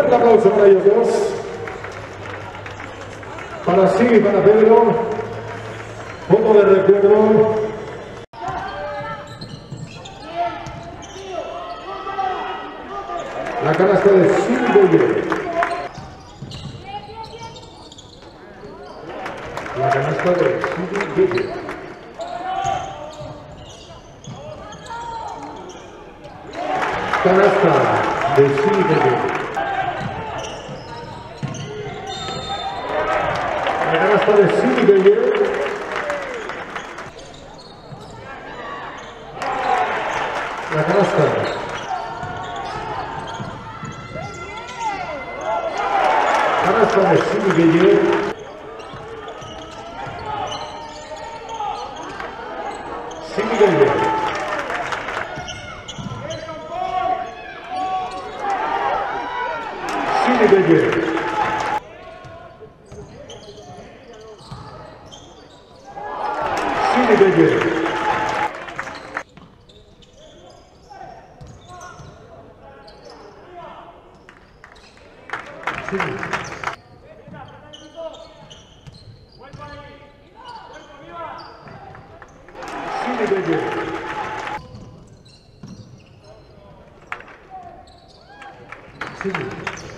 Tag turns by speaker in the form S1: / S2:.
S1: fuerte aplauso para ellos dos. Para sí y para Pedro. Foto de recuerdo. La canasta de Silvio La canasta de Silvio Canasta de Silvio La canasta de Silvio La canasta Canasta de Silvio Silvio Silvio Silvio Silvio